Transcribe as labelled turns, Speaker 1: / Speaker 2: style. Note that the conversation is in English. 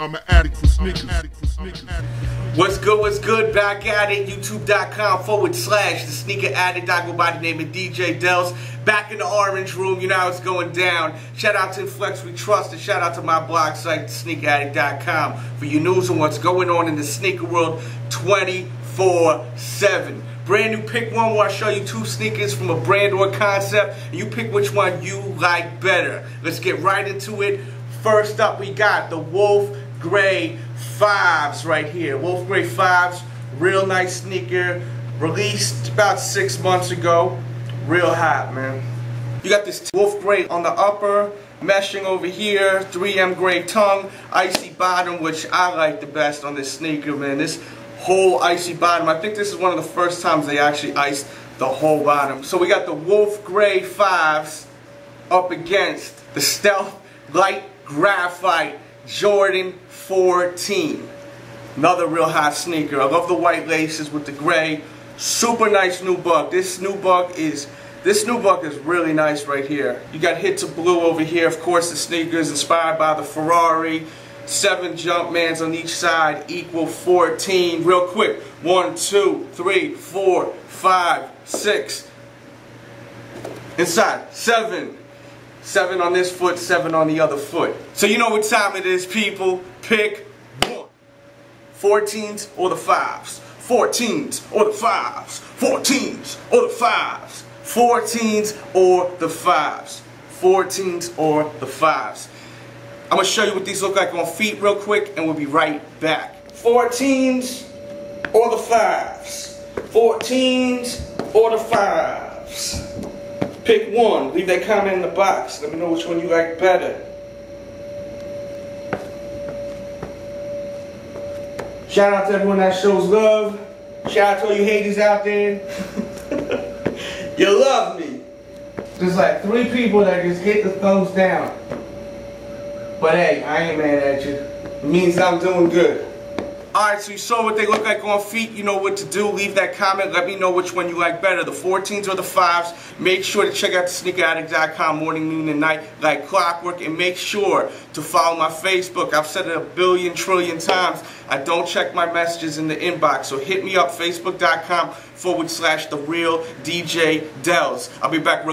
Speaker 1: I'm an addict for sneakers.
Speaker 2: What's good, what's good? Back at it, youtube.com forward slash the sneaker addict. I go by the name of DJ Delz. Back in the orange room, you know how it's going down. Shout out to Inflex We Trust and shout out to my blog site, sneakeraddict.com for your news on what's going on in the sneaker world 24 7. Brand new pick one where I show you two sneakers from a brand or concept, and you pick which one you like better. Let's get right into it. First up, we got the Wolf Gray Fives right here. Wolf Gray Fives, real nice sneaker, released about six months ago. Real hot, man. You got this Wolf Gray on the upper, meshing over here, 3M gray tongue, icy bottom, which I like the best on this sneaker, man. This whole icy bottom, I think this is one of the first times they actually iced the whole bottom. So we got the Wolf Gray Fives up against the Stealth Light Graphite Jordan 14. Another real hot sneaker. I love the white laces with the gray. Super nice nubuck. This nubuck is this nubuck is really nice right here. You got hits of blue over here. Of course, the sneaker is inspired by the Ferrari. Seven Jumpmans on each side equal 14. Real quick. One, two, three, four, five, six. Inside. Seven. Seven on this foot, seven on the other foot. So you know what time it is, people. Pick one. 14s or the fives. 14s or the fives. 14s or the fives. 14s or the fives. 14s or the fives. I'm to show you what these look like on feet real quick and we'll be right back. 14s or the fives. 14s or the fives. Pick one. Leave that comment in the box. Let me know which one you like better. Shout out to everyone that shows love. Shout out to all you haters out there. you love me. There's like three people that just hit the thumbs down. But hey, I ain't mad at you. It means I'm doing good. Alright, so you saw what they look like on feet. You know what to do. Leave that comment. Let me know which one you like better, the 14s or the 5s. Make sure to check out the sneakeraddict.com morning, noon, and night like clockwork. And make sure to follow my Facebook. I've said it a billion trillion times. I don't check my messages in the inbox. So hit me up, facebook.com forward slash the real DJ Delz. I'll be back.